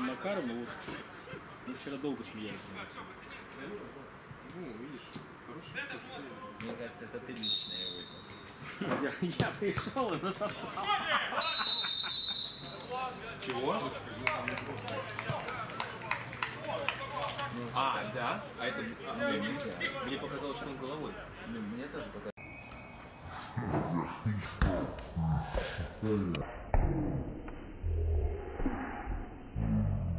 Макаровна, вот, мы вчера долго смеялись. Ну, видишь, хороший. Мне кажется, это ты лично его. Я, я пришел и насосал. Чего? А, да? А это... а, мне, мне показалось, что он головой. Ну, мне тоже пока.